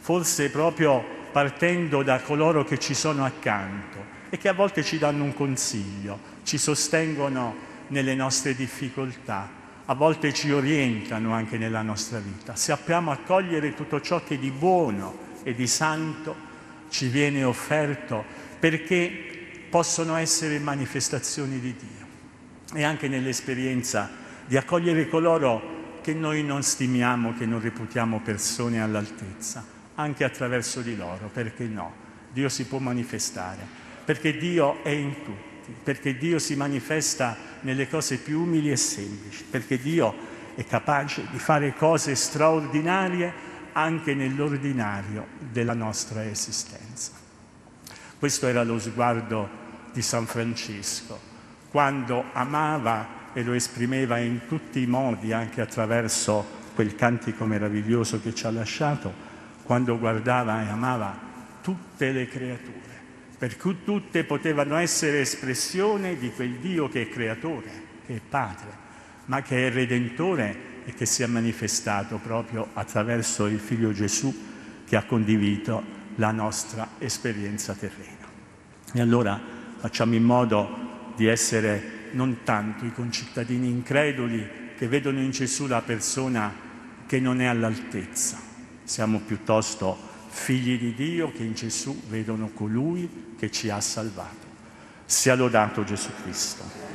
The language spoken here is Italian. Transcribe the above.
Forse proprio partendo da coloro che ci sono accanto e che a volte ci danno un consiglio, ci sostengono nelle nostre difficoltà, a volte ci orientano anche nella nostra vita. Sappiamo accogliere tutto ciò che di buono e di santo ci viene offerto perché possono essere manifestazioni di Dio. E anche nell'esperienza di accogliere coloro che noi non stimiamo, che non reputiamo persone all'altezza, anche attraverso di loro, perché no? Dio si può manifestare, perché Dio è in tutti, perché Dio si manifesta nelle cose più umili e semplici, perché Dio è capace di fare cose straordinarie anche nell'ordinario della nostra esistenza. Questo era lo sguardo di San Francesco, quando amava e lo esprimeva in tutti i modi, anche attraverso quel cantico meraviglioso che ci ha lasciato, quando guardava e amava tutte le creature, per cui tutte potevano essere espressione di quel Dio che è creatore, che è padre, ma che è redentore e che si è manifestato proprio attraverso il Figlio Gesù che ha condiviso la nostra esperienza terrena. E allora facciamo in modo di essere non tanto i concittadini increduli che vedono in Gesù la persona che non è all'altezza, siamo piuttosto figli di Dio che in Gesù vedono colui che ci ha salvato. Sia lodato Gesù Cristo.